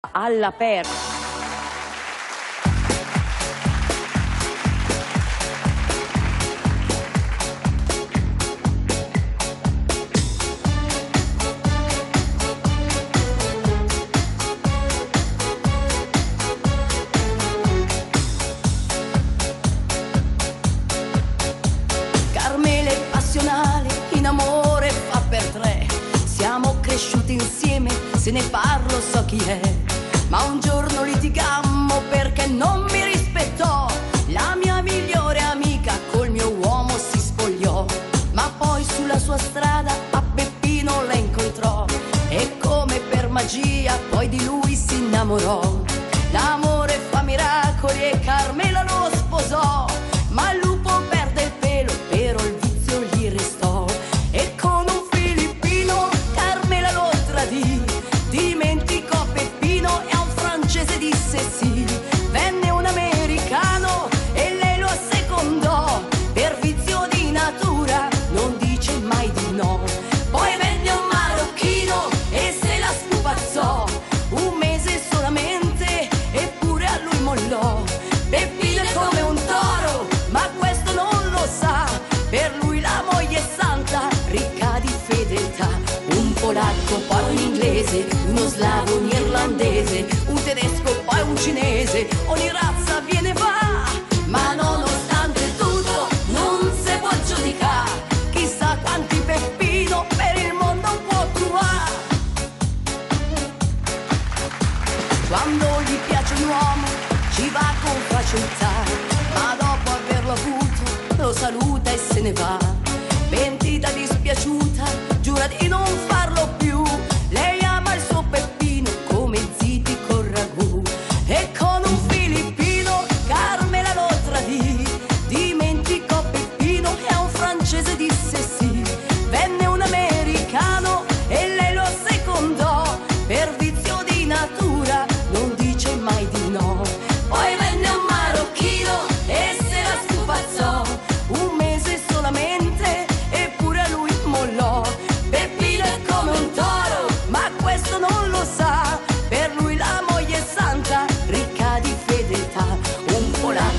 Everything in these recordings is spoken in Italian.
all'aperto. Carmela è passionale, in amore fa per tre. Siamo cresciuti insieme, se ne parlo so chi è. Ma un giorno litigammo perché non mi rispettò. La mia migliore amica col mio uomo si spogliò. Ma poi sulla sua strada a Peppino la incontrò. E come per magia poi di lui si innamorò. L'amore fa miracoli e Carmela lo sposò. Ma il inglese, uno slavo, un irlandese, un tedesco, poi un cinese. Ogni razza viene e va, ma nonostante tutto non si può giudicare. Chissà quanti Peppino per il mondo può trovare. Quando gli piace un uomo ci va con facilità, ma dopo averlo avuto lo saluta e se ne va.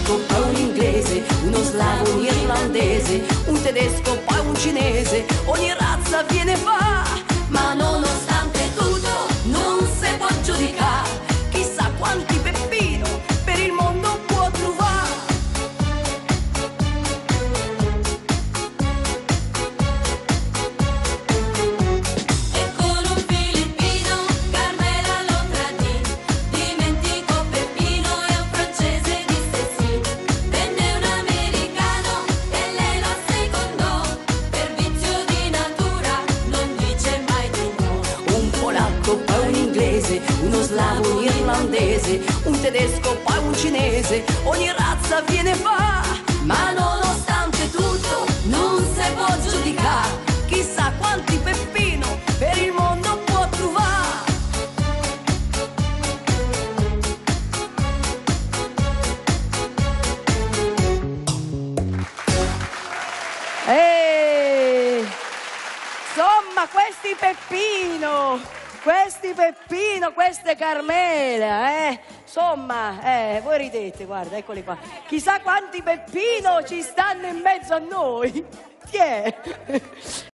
Polacco, poi inglese, uno slavo, un irlandese, un tedesco, poi un cinese. Ogni razza viene va, ma nonostante tutto non si può giudicare. Chissà quanti Peppino per il mondo può trovare. Ehi! Insomma, questi Peppino, questi Peppino, queste Carmela, eh? Insomma, eh, voi ridete, guarda, eccoli qua. Chissà quanti Peppino ci stanno in mezzo a noi. Chi è?